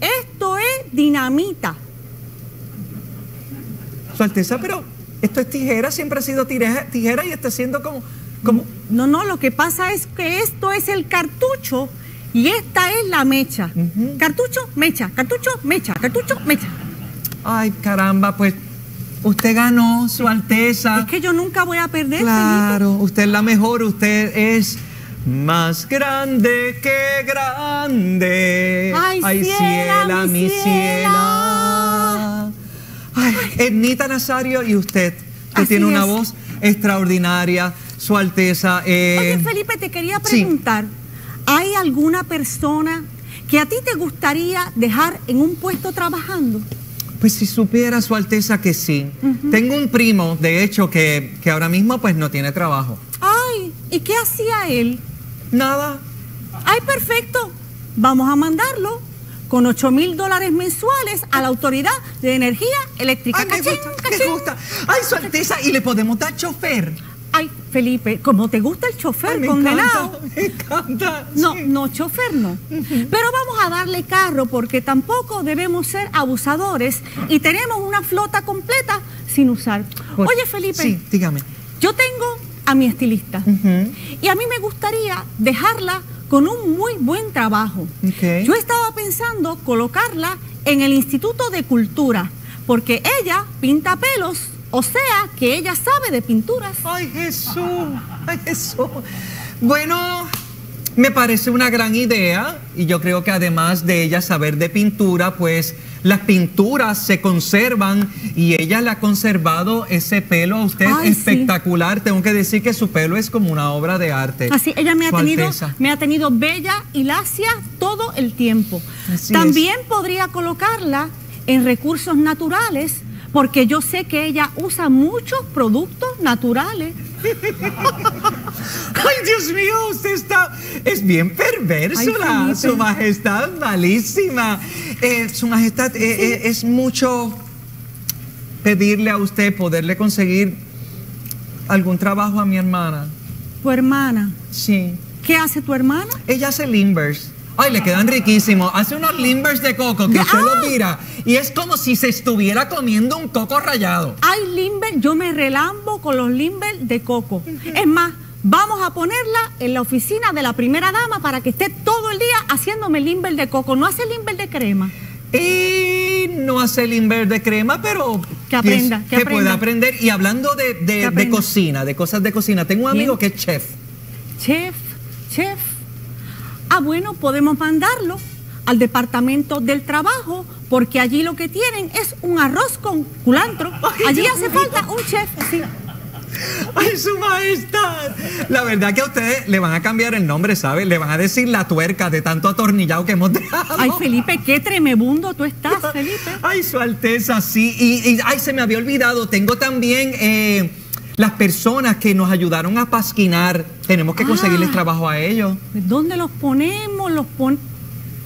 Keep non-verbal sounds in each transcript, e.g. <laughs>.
Esto es dinamita. Su Alteza, pero esto es tijera, siempre ha sido tijera, tijera y está siendo como, como... No, no, lo que pasa es que esto es el cartucho y esta es la mecha. Cartucho, mecha, cartucho, mecha, cartucho, mecha. Ay, caramba, pues usted ganó, Su Alteza. Es que yo nunca voy a perder. Claro, usted es la mejor, usted es más grande que grande. Ay, ciela, mi ciela. Ay, Ednita Nazario y usted, que tiene una voz extraordinaria, Su Alteza. Eh... Oye, Felipe, te quería preguntar, ¿hay alguna persona que a ti te gustaría dejar en un puesto trabajando? Pues si supiera Su Alteza que sí. Tengo un primo, de hecho, que, que ahora mismo pues no tiene trabajo. Ay, ¿y qué hacía él? Nada. Ay, perfecto. Vamos a mandarlo con 8 mil dólares mensuales a la Autoridad de Energía Eléctrica. Ay, me gusta, me gusta. Ay, Su Alteza, ¿y le podemos dar chofer? Ay, Felipe, como te gusta el chofer condenado. Encanta, me encanta. No, no, chofer no. Pero vamos a darle carro porque tampoco debemos ser abusadores y tenemos una flota completa sin usar. Oye, Felipe. Sí, dígame. Yo tengo a mi estilista y a mí me gustaría dejarla con un muy buen trabajo. Yo estaba pensando colocarla en el Instituto de Cultura porque ella pinta pelos o sea, que ella sabe de pinturas. Ay, Jesús, ay, Jesús. Bueno, me parece una gran idea y yo creo que además de ella saber de pintura, pues las pinturas se conservan y ella le ha conservado ese pelo a usted espectacular. Tengo que decir que su pelo es como una obra de arte. Así, ella me ha, tenido, me ha tenido bella y lacia todo el tiempo. También podría colocarla en recursos naturales porque yo sé que ella usa muchos productos naturales. <laughs> <laughs> Ay, Dios mío, usted está... Es bien perverso, su majestad, malísima. Eh, su majestad, eh, eh, es mucho pedirle a usted poderle conseguir algún trabajo a mi hermana. ¿Tu hermana? Sí. ¿Qué hace tu hermana? Ella hace limbers. Ay, le quedan riquísimos. Hace unos limbers de coco que usted los mira y es como si se estuviera comiendo un coco rallado. Ay, limber, yo me relambo con los limbers de coco. Es más, vamos a ponerla en la oficina de la primera dama para que esté todo el día haciéndome limber de coco. No hace limber de crema. Y no hace limber de crema, pero que aprenda, que, pueda aprender. Y hablando de, cocina, de cosas de cocina, tengo un amigo que es chef. Chef, chef. Ah, bueno, podemos mandarlo al departamento del trabajo porque allí lo que tienen es un arroz con culantro. allí hace falta un chef. Sí. <laughs> ¡Ay, su majestad! La verdad que a ustedes le van a cambiar el nombre, ¿sabes? Le van a decir la tuerca de tanto atornillado que hemos dejado. Ay, Felipe, qué tremebundo tú estás, <laughs> Felipe. Ay, su alteza, sí. Y, ay, se me había olvidado. Tengo también eh, las personas que nos ayudaron a pasquinar. Tenemos que conseguirles ah. trabajo a ellos. ¿Dónde los ponemos? Los pon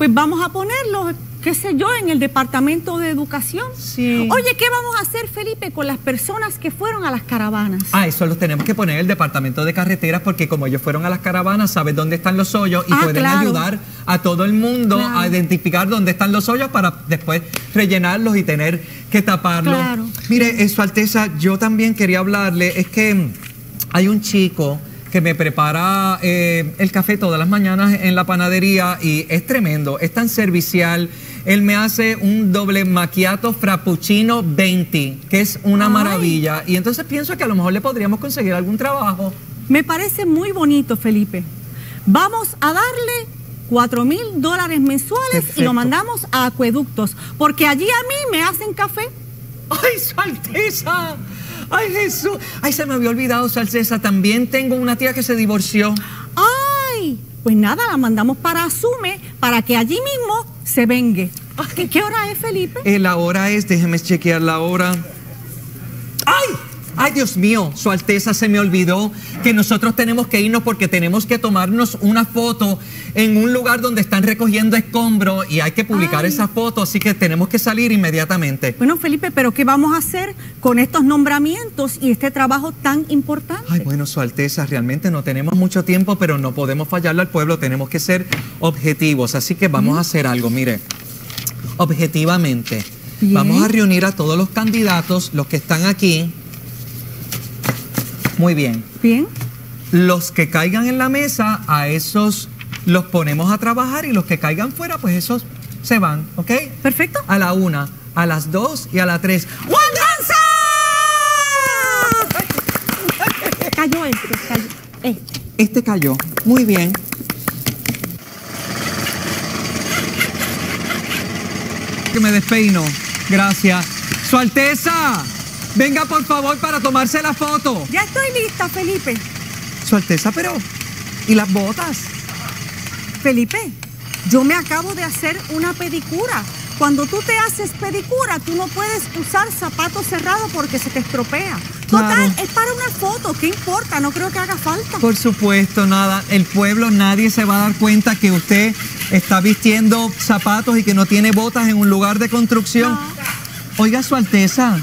pues vamos a ponerlos, qué sé yo, en el Departamento de Educación. Sí. Oye, ¿qué vamos a hacer, Felipe, con las personas que fueron a las caravanas? Ah, eso los tenemos que poner en el Departamento de Carreteras porque como ellos fueron a las caravanas, saben dónde están los hoyos y ah, pueden ayudar a todo el mundo a identificar dónde están los hoyos para después rellenarlos y tener que taparlos. Claro. Mire, Su Alteza, yo también quería hablarle, es que hay un chico que me prepara eh, el café todas las mañanas en la panadería y es tremendo, es tan servicial. Él me hace un doble macchiato frappuccino 20, que es una maravilla. Y entonces pienso que a lo mejor le podríamos conseguir algún trabajo. Me parece muy bonito, Felipe. Vamos a darle 4 mil dólares mensuales y lo mandamos a acueductos, porque allí a mí me hacen café. ¡Ay, su Alteza! Ay, Jesús. Ay, se me había olvidado, Salcesa. También tengo una tía que se divorció. Ay, pues nada, la mandamos para Asume para que allí mismo se vengue. ¿Qué, ¿Qué hora es, Felipe? Eh, la hora es, déjeme chequear la hora. ¡Ay! Ay, Dios mío, Su Alteza se me olvidó que nosotros tenemos que irnos porque tenemos que tomarnos una foto en un lugar donde están recogiendo escombros y hay que publicar esa foto, así que tenemos que salir inmediatamente. Bueno, Felipe, pero ¿qué vamos a hacer con estos nombramientos y este trabajo tan importante? Ay, bueno, Su Alteza, realmente no tenemos mucho tiempo, pero no podemos fallarle al pueblo, tenemos que ser objetivos, así que vamos a hacer algo, mire. objetivamente. Vamos a reunir a todos los candidatos, los que están aquí. Muy bien. Bien. Los que caigan en la mesa, a esos los ponemos a trabajar y los que caigan fuera, pues esos se van, ¿ok? Perfecto. A la una, a las dos y a la tres. ¡Wandanza! Cayó este, cayó este. Este cayó. Muy bien. Que me despeino. Gracias. Su Alteza, venga por favor para tomarse la foto. Ya estoy lista, Felipe. Su Alteza, pero ¿y las botas? Felipe, yo me acabo de hacer una pedicura. Cuando tú te haces pedicura, tú no puedes usar zapatos cerrados porque se te estropea. Total, es para una foto, ¿qué importa? No creo que haga falta. Por supuesto, nada. El pueblo, nadie se va a dar cuenta que usted está vistiendo zapatos y que no tiene botas en un lugar de construcción. Oiga, Su Alteza,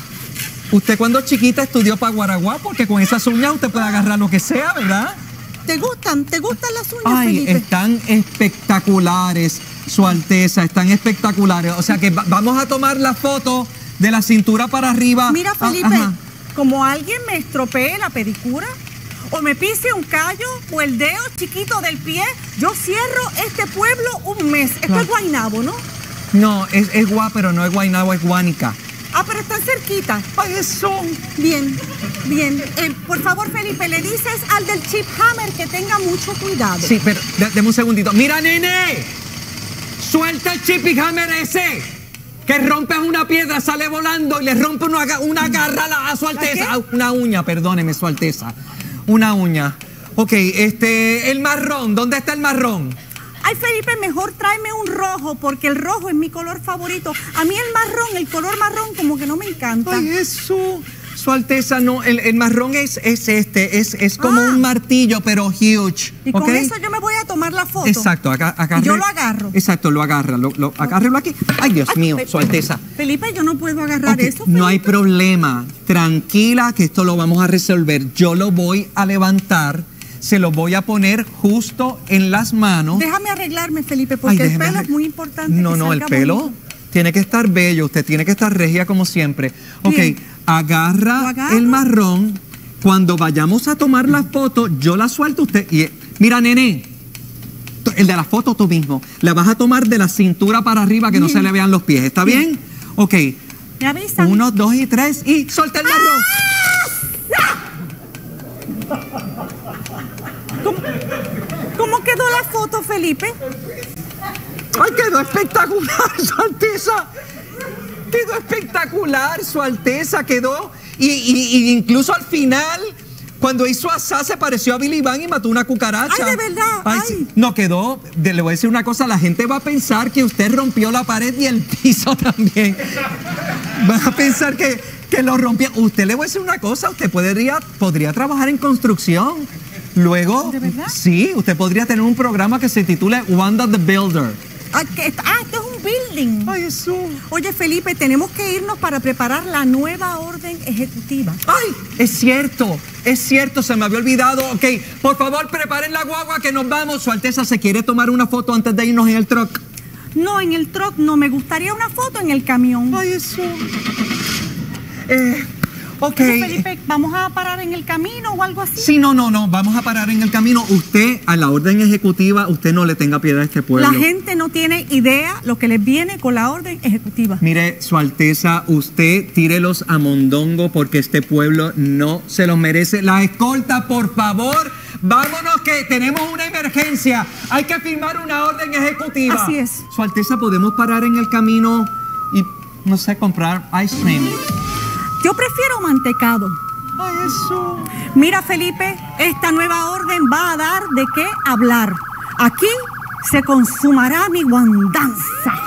usted cuando chiquita estudió para Guaraguá porque con esas uñas usted puede agarrar lo que sea, ¿verdad? ¿Te gustan? ¿Te gustan las uñas, Ay, están espectaculares, Su Alteza, están espectaculares. O sea que vamos a tomar la foto de la cintura para arriba. Mira, ah, Felipe, como alguien me estropee la pedicura o me pise un callo o el dedo chiquito del pie, yo cierro este pueblo un mes. Esto es Guainabo, ¿no? No, es, es Gua, pero no es Guainabo, es Guánica. Ah, pero están cerquita. ¡Ay, eso! Bien, bien. Eh, por favor, Felipe, le dices al del Chip Hammer que tenga mucho cuidado. Sí, pero deme un segundito. ¡Mira, nene! ¡Suelta el Chip Hammer ese! Que rompes una piedra, sale volando y le rompe una, una garra a, su alteza. Ah, una uña, perdóneme, su alteza. Una uña. Ok, este, el marrón, ¿dónde está el marrón? Ay, Felipe, mejor tráeme un rojo, porque el rojo es mi color favorito. A mí el marrón, el color marrón, como que no me encanta. Ay, eso. Su Alteza, no, el, marrón es, es este, es, es como un ah. martillo, pero huge. Y con eso yo me voy a tomar la foto. Exacto, acá, acá. Yo lo agarro. Exacto, lo agarra, lo, lo agárrelo aquí. Ay, Dios mío, Su Alteza. Felipe, yo no puedo agarrar eso. No hay problema. Tranquila, que esto lo vamos a resolver. Yo lo voy a levantar se lo voy a poner justo en las manos. Déjame arreglarme, Felipe, porque el pelo es muy importante. No, no, el pelo tiene que estar bello, usted tiene que estar regia como siempre. Ok, agarra el marrón. Cuando vayamos a tomar la foto, yo la suelto usted. Y, mira, nene, el de la foto tú mismo. La vas a tomar de la cintura para arriba que no se le vean los pies. ¿Está bien? Ok. Me avisan. Uno, dos y tres y suelta el marrón. ¿Cómo, quedó la foto, Felipe? ¡Ay, quedó espectacular, <laughs> Su Alteza! Quedó espectacular, Su Alteza, quedó. Y, incluso al final, cuando hizo asá, se pareció a Billy Van y mató una cucaracha. ¡Ay, de verdad! No quedó. le voy a decir una cosa: la gente va a pensar que usted rompió la pared y el <laughs> piso también. Va a pensar que, que lo rompió. Usted le voy a decir una cosa: usted podría, podría trabajar en construcción. Luego, sí, usted podría tener un programa que se titule Wanda the Builder. Ah, ah esto es un building. Ay, eso. Oye, Felipe, tenemos que irnos para preparar la nueva orden ejecutiva. Ay, es cierto, es cierto, se me había olvidado. Ok, por favor, preparen la guagua que nos vamos. Su Alteza se quiere tomar una foto antes de irnos en el truck. No, en el truck no, me gustaría una foto en el camión. Ay, eso. Eh, Ok. Felipe, ¿vamos a parar en el camino o algo así? Sí, no, no, no, vamos a parar en el camino. Usted, a la orden ejecutiva, usted no le tenga piedad a este pueblo. La gente no tiene idea lo que les viene con la orden ejecutiva. Mire, Su Alteza, usted tírelos a Mondongo porque este pueblo no se los merece. La escolta, por favor, vámonos que tenemos una emergencia. Hay que firmar una orden ejecutiva. Así es. Su Alteza, podemos parar en el camino y, no sé, comprar ice cream. Yo prefiero mantecado. Ay, eso. Mira, Felipe, esta nueva orden va a dar de qué hablar. Aquí se consumará mi guandanza.